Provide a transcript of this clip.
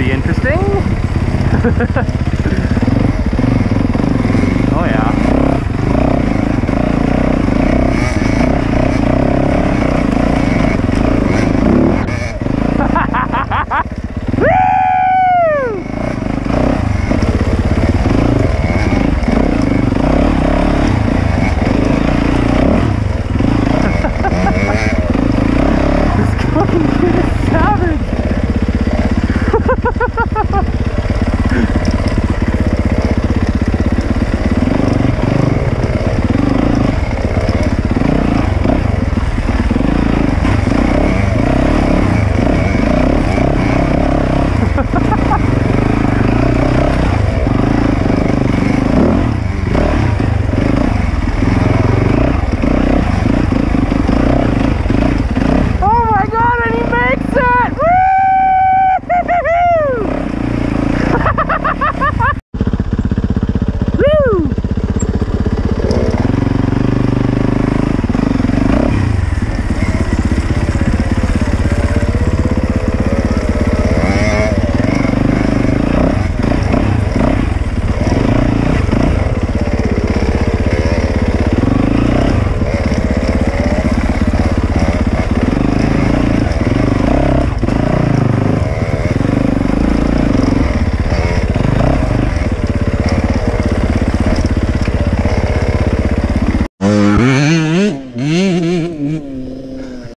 be interesting.